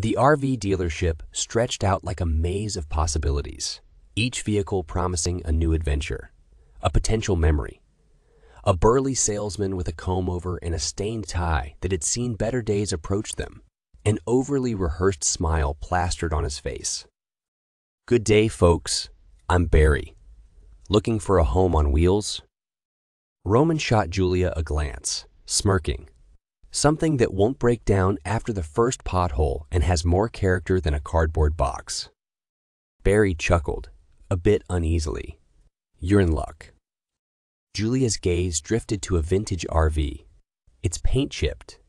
The RV dealership stretched out like a maze of possibilities, each vehicle promising a new adventure, a potential memory. A burly salesman with a comb over and a stained tie that had seen better days approached them, an overly rehearsed smile plastered on his face. Good day, folks. I'm Barry. Looking for a home on wheels? Roman shot Julia a glance, smirking. Something that won't break down after the first pothole and has more character than a cardboard box. Barry chuckled, a bit uneasily. You're in luck. Julia's gaze drifted to a vintage RV. It's paint chipped,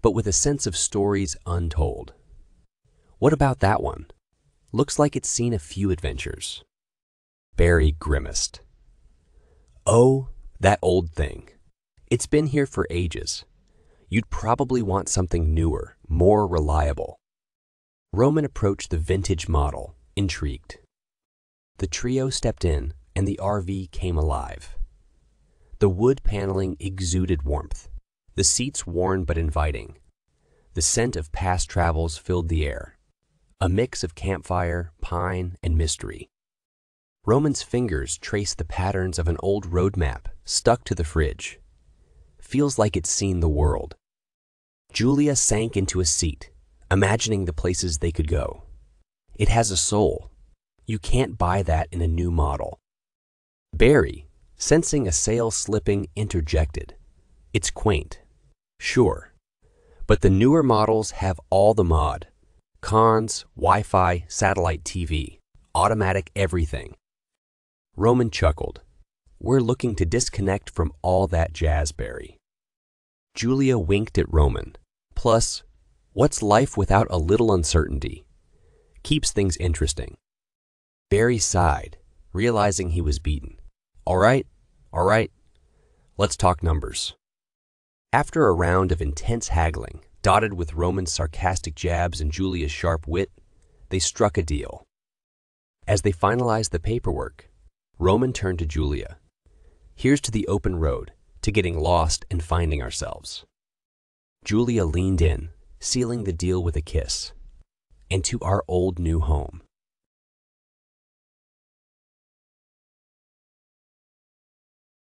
but with a sense of stories untold. What about that one? Looks like it's seen a few adventures. Barry grimaced. Oh, that old thing. It's been here for ages. You'd probably want something newer, more reliable. Roman approached the vintage model, intrigued. The trio stepped in, and the RV came alive. The wood paneling exuded warmth, the seats worn but inviting. The scent of past travels filled the air, a mix of campfire, pine, and mystery. Roman's fingers traced the patterns of an old road map stuck to the fridge. Feels like it's seen the world. Julia sank into a seat, imagining the places they could go. It has a soul. You can't buy that in a new model. Barry, sensing a sale slipping, interjected. It's quaint. Sure. But the newer models have all the mod. Cons, Wi-Fi, satellite TV, automatic everything. Roman chuckled. We're looking to disconnect from all that jazz, Barry. Julia winked at Roman. Plus, what's life without a little uncertainty? Keeps things interesting. Barry sighed, realizing he was beaten. All right, all right, let's talk numbers. After a round of intense haggling, dotted with Roman's sarcastic jabs and Julia's sharp wit, they struck a deal. As they finalized the paperwork, Roman turned to Julia. Here's to the open road, to getting lost and finding ourselves. Julia leaned in, sealing the deal with a kiss. And to our old new home.